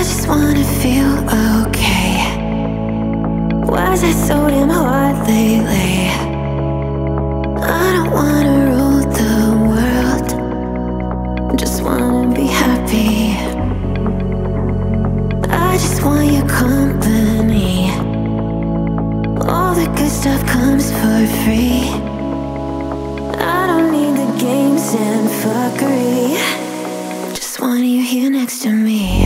I just wanna feel okay. Was I so damn hard lately? I don't wanna rule the world. Just wanna be happy. I just want your company. All the good stuff comes for free. I don't need the games and fuckery. Just want you here next to me.